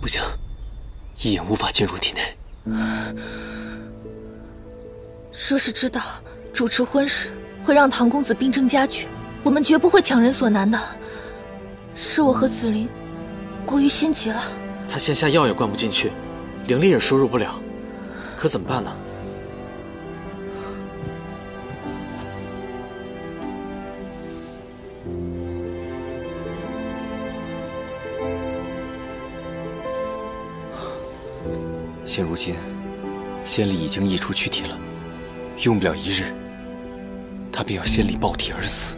不行，一眼无法进入体内。若是知道主持婚事会让唐公子病症加剧，我们绝不会强人所难的。是我和紫菱过于心急了。他现下药也灌不进去，灵力也输入不了，可怎么办呢？现如今，仙力已经溢出躯体了，用不了一日，他便要仙力爆体而死。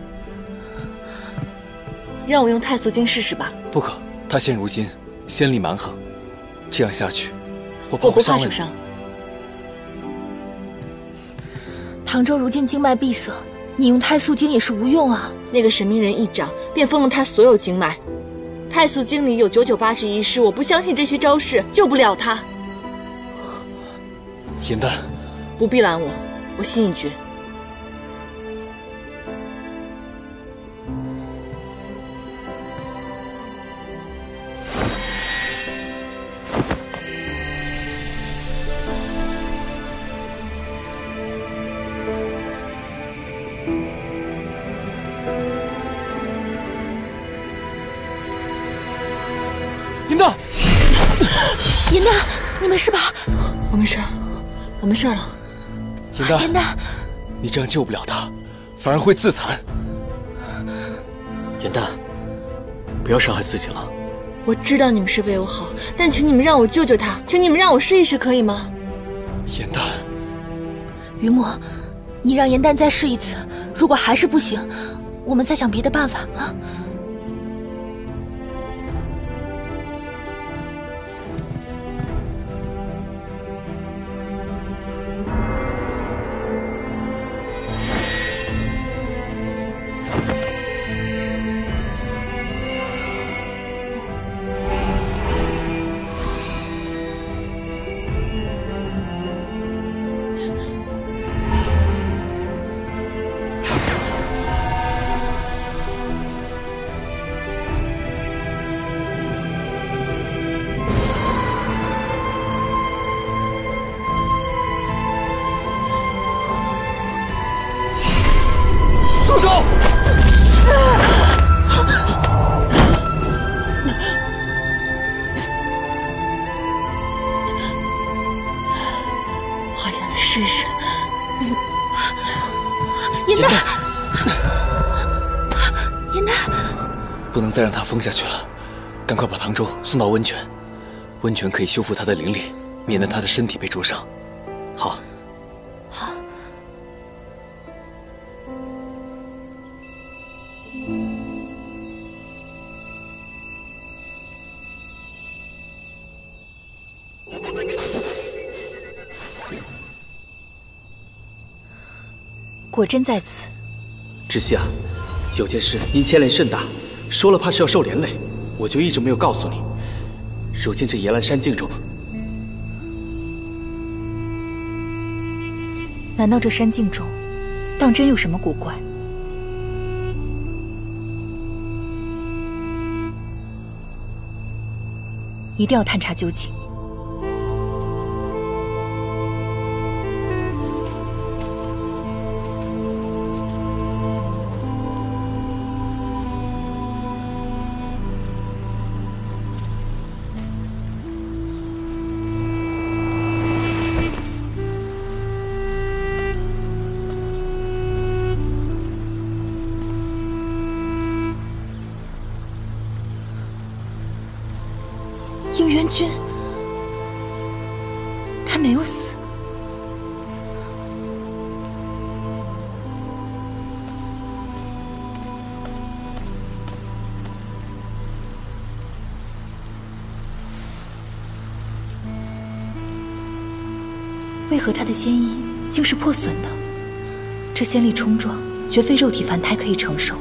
让我用太素经试试吧。不可，他现如今仙力蛮横，这样下去，我怕我不怕伤了你。受伤。唐周如今经脉闭塞，你用太素经也是无用啊。那个神明人一掌便封了他所有经脉，太素经里有九九八十一式，我不相信这些招式救不了他。颜淡，不必拦我，我心已决。颜淡，颜淡，你没事吧？我没事儿，我没事了。颜淡，你这样救不了他，反而会自残。颜淡，不要伤害自己了。我知道你们是为我好，但请你们让我救救他，请你们让我试一试，可以吗？颜淡，于墨，你让颜淡再试一次，如果还是不行，我们再想别的办法啊。手！我还想再试一试。颜淡，颜淡，不能再让他疯下去了，赶快把唐周送到温泉，温泉可以修复他的灵力，免得他的身体被灼伤。好，果真在此。知悉啊，有件事您牵连甚大，说了怕是要受连累，我就一直没有告诉你。如今这野兰山境中，难道这山境中，当真有什么古怪？一定要探查究竟。应元君，他没有死。为何他的仙衣竟是破损的？这仙力冲撞，绝非肉体凡胎可以承受。